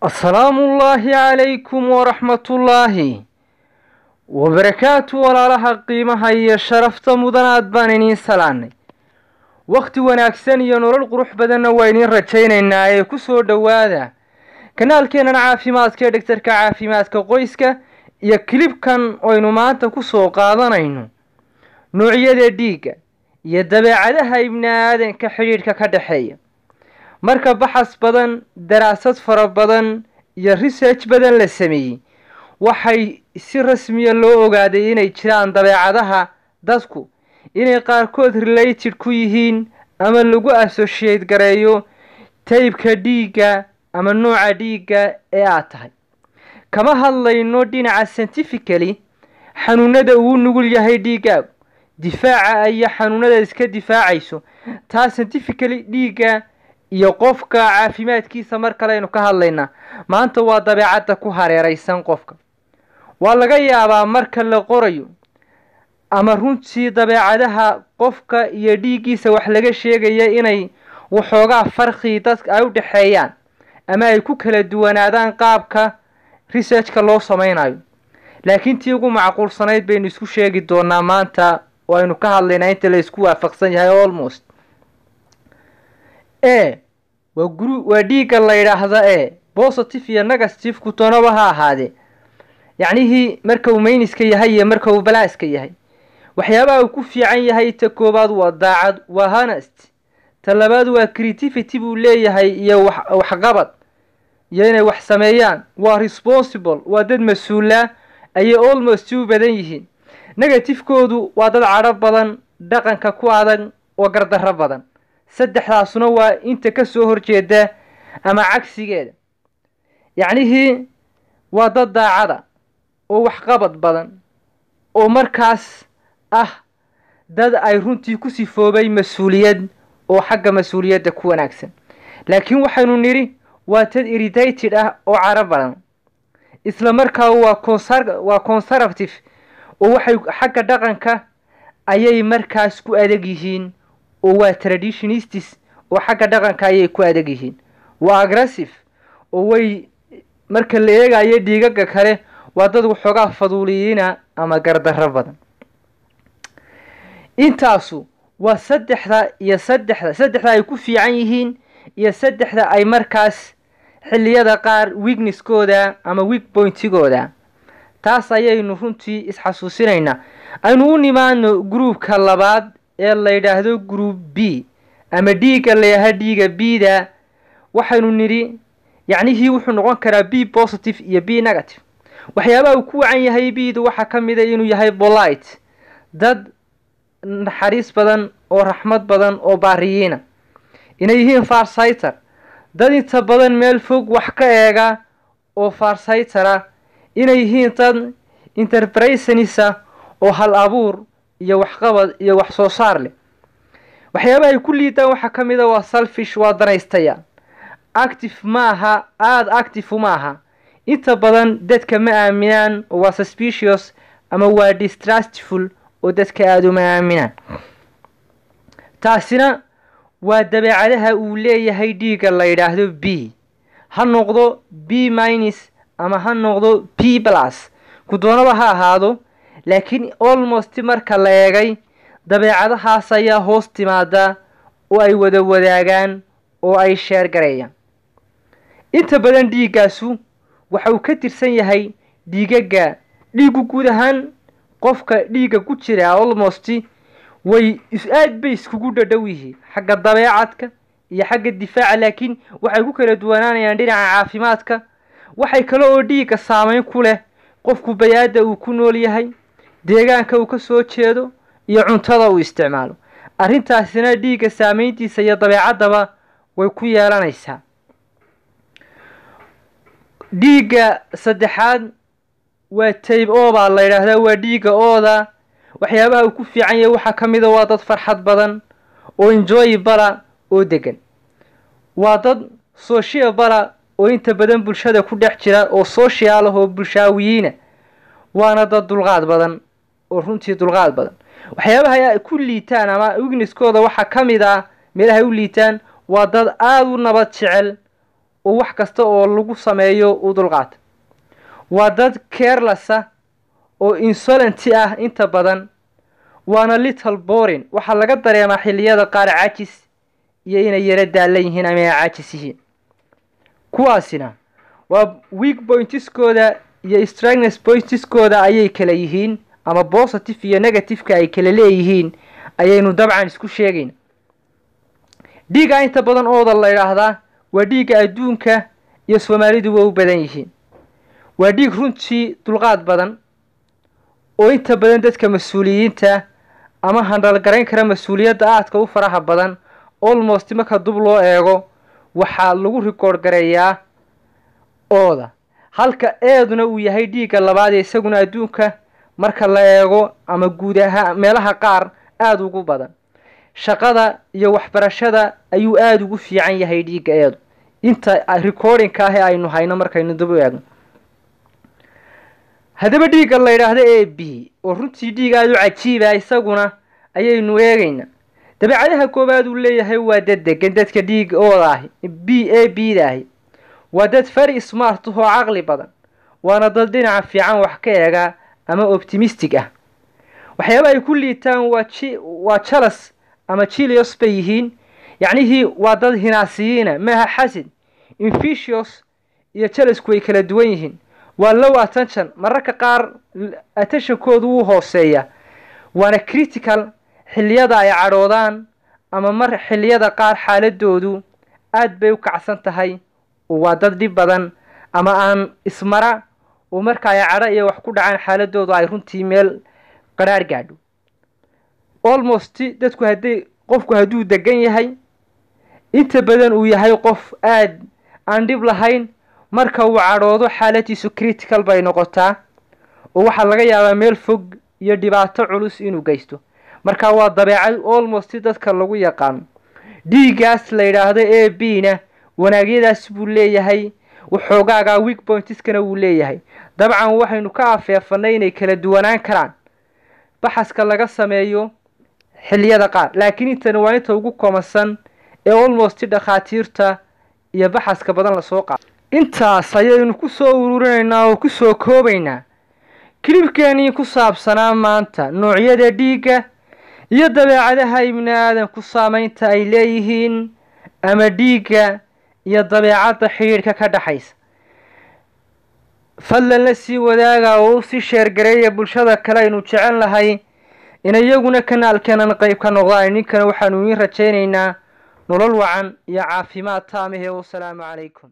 asalaamu ullaahi calaykum waraxmatullaahi wabarakaatu walaalaha qiimaha iyo sharafta mudanaad baan idiin salaanay wakhti wanaagsan iyo nolol qurux badanna waa idiin rajaynaynaa ee ku soo dhowaada. Kanaalkeennan caafimaadka ee dhegtarka caafimaadka qoyska iyo kilibkan oynu maanta ku soo qaadanayno. Noocyada dhiigga iyo dabeecadaha ibni aadanka xidhiidhka ka dhexeeya marka baxas badan daraasad fara badan iyo research badan la sameeyey waxay si rasmiya loo ogaaday inay jiraan dabeecadaha dadku inay qaarkood related ku yihiin ama lagu associate gareeyo taybka dhiigga ama nooca dhiigga ee aad tahay. Kama hadlayno dhinaca scientifically xanuunada uu nugul yahay dhiiggaagu difaaca iyo xanuunada iska difaacayso taa scientifically dhiigga iyo qofka caafimaadkiisa mar kale aynu ka hadlaynaa maanta waa dabeecadda ku hareeraysan qofka. Waa laga yaabaa marka la qorayo ama runtii dabeecadaha qofka iyo dhiiggiisa wax laga sheegaya inay waxoogaa farqii dadka ay u dhexeeyaan ama ay ku kala duwanaadaan qaabka researchka loo sameynayo laakiin tii ugu macquulsanayd baynu isku sheegi doonaa maanta oo aynu ka hadlaynaa inta la isku waafaqsan yahay almost. E waa dhiigga la yidhaahda e positive iyo negative ku doonaba ha ahaadee yacnihii marka uu mayniska yahay iyo marka uu balaaska yahay. Waxyaabaha uu ku fiican yahay ta koowaad waa daacad waa honest. Ta labaad waa creativity buu leeyahay iyo wax waxqabad iyo inay wax sameeyaan waa responsible waa dad mas'uula ayay almost u badan yihiin. Negatifekoodu waa dad cadho badan dhaqanka ku adag oo gardarro badan saddexdaasuna waa inta ka soo horjeeda ama cagsigeeda. Yacnihii waa dad daacada oo waxqabad badan oo markaas ah dad ay runtii ku sifoobay mas'uuliyad oo xagga mas'uuliyadda ku wanaagsan. Laakiin waxaynu nidhi waa dad irritated ah oo caro badan. Isla markaa waa waa conservative oo waxay xagga dhaqanka ayay markaas ku adag yihiin oo waa traditionistis oo xagga dhaqanka ayay ku adag yihiin. Waa aggressive oo way marka la eegayo dhiigaga kale waa dad waxoogaa faduuliyiina ama gardarro badan. Intaasu waa saddexda iyo saddexda saddexda ay ku fiican yihiin iyo saddexda ay markaas xilliyada qaar weaknesskooda ama weak pointigooda. Taas ayaynu runtii isxasuusinaynaa aynu u nimaano groupka labaad ee la yidhaahdo group b ama dhiigga layaha dhiiga b-da waxaynu nidhi yacnihii wuxuu noqon karaa b positive iyo b negative. Waxyaabaha uu ku wacan yahay b-du waxaa ka mid a inuu yahay bolite dad naxariis badan oo raxmad badan oo baariyiina inay yihiin farsayter dad inta badan meel fog wax ka eega oo farsaytera inay yihiin dad interpresanisa oo hal abuur iyo waxqabad iyo wax soo saar leh. Waxyaabaha ay ku liidaan waxaa ka mid a waa selfish waa danaystayaan active ma aha aada active ma aha. Inta badan dadka ma aaminaan oo waa suspicious ama waa distrustful oo dadka aada uma aaminaan. Taasina waa dabeecadaha uu leeyahay dhiigga la yidhaahdo b. Ha noqdo b minus ama ha noqdo p plus. Ku doonaba ha ahaado laakiin almost marka la eegay dabeecadahaas ayaa hoos timaada oo ay wada wadaagaan oo ay sheer gareeyaan. Inta badan dhiiggaasu waxa uu ka tirsan yahay dhiigaga dhiiggu guud ahaan qofka dhiigga ku jira almost way aad bay iskugu dhadhow yihiin. Xagga dabeecadka iyo xagga difaaca laakiin waxay ku kala duwanaanayaan dhinaca caafimaadka. Waxay kale oo dhiigga saameyn ku leh qofku bayaada uu ku nool yahay deegaanka uu ka soo jeedo iyo cuntada uu isticmaalo. Arrintaasina dhiigga saameyntiisa iyo dabeecaddaba way ku yeelanaysaa. Dhiigga saddexaad waa tayb o baa la yidhaahdaa waa dhiigga ooda waxyaabaha uu ku fiican yahay waxaa ka mid a waa dad farxad badan oo enjoyabala oo degan waa dad sociabala oo inta badan bulshada ku dhex jira oo social ah oo bulshaawiyiina waana dad dulqaad badan oo runtii dulqaad badan. Waxyaabaha ay ku liitaan ama wigniskooda waxaa ka mid ah meelahay u liitaan waa dad aada u nabad jecel oo wax kasta oo lagu sameeyo u dulqaata waa dad carelessa oo insolenti ah inta badan waana little boring. Waxaa laga dareemaa xilliyada qaar cajis iyo inay yaro daalan yihiin ama ay cajis yihiin. Kuwaasina waa weak pointiskooda iyo strangnes pointiskooda ayay kala yihiin ama positive iyo negativeka ay kala leeyihiin ayaynu dabcan isku sheegayna dhiiga inta badan ooda la idhaahdaa waa dhiigga adduunka iyo soomaalidu waa u badan yihiin. Waa dhiig runtii dulqaad badan oo inta badan dadka mas'uuliyiinta ama handhalgarayn kara mas'uuliyadda aadka u faraha badan almost marka dub loo eego waxaa lagu rikoord gareeyaa ooda. Halka eeduna uu yahay dhiigga labaad ee isaguna adduunka marka la eego ama guud ahaa meelaha qaar aada ugu badan. Shaqada iyo waxbarashada ayuu aada ugu fiican yahay dhiigga eedu. Inta recordingka ah ee aynu hayno markaynu dib u eegno. Haddaba dhiigga la yidhaahdo a b oo runtii dhiig aada u cajiiba isaguna ayaynu eegaynaa dabeecadaha koowaad uu leeyahay waa dad degan dadka dhiig ooda ahi b a b da ahi. Waa dad very smart oo caqli badan waana dad dhinaca fiican wax ka eega ama optimistic ah. Waxyaaba ay ku liitaan waa jalas ama jilios bay yihiin. Yacnihii waa dad hinaasiyiina maaha xasid infisios iyo jalasku way kala duwan yihiin. Waa low attention mararka qaar attentionkoodu wuu hooseeya waana critical xilliyada ay cadhoodaan ama mar xilliyada qaar xaaladoodu aad bay u kacsan tahay. Waa dad dhib badan ama aan ismara oo marka ay cadho iyo wax ku dhacaan xaaladoodu ay runtii meel qadhaar gaadho. Almost dadku hadday qofku hadduu degan yahay inta badan uu yahay qof aad aan dhib lahayn marka uu cadhoodo xaaladiisu critical bay noqotaa oo waxaa laga yaabaa meel fog iyo dhibaato culus inuu geysto. Marka waa dabeecad almost dadka lagu yaqaano dhiigaas la yidhaahdo a b na wanaagyadaas buu leeyahay waxoogaagaa weak pointiskana wuu leeyahay. Dabcan waxaynu ka afeefanay inay kala duwanaan karaan. Baxaska laga sameeyo xilliyada qaar laakiin intani waa inta ugu komasan ee almost dhakhaatiirta iyo baxaska badan la soo qaado. Intaas ayaynu ku soo ururinaynaa oo ku soo koobaynaa. Kilibkeenii ku saabsanaa maanta noocyada dhiigga iyo dabeecadaha ibni aadanku saamaynta ay leeyihiin ama dhiigga iyo dabeecadda xidhiidhka ka dhexaysa fadlan la sii wadaaga oo u sii sheergareeya bulshada kale aynu jecel lahay in iyaguna kanaalkeenan qayb ka noqdaan ninkana waxaanu idiin rajaynaynaa nolol wacan iyo caafimaad taamihee wasalaamu calaykum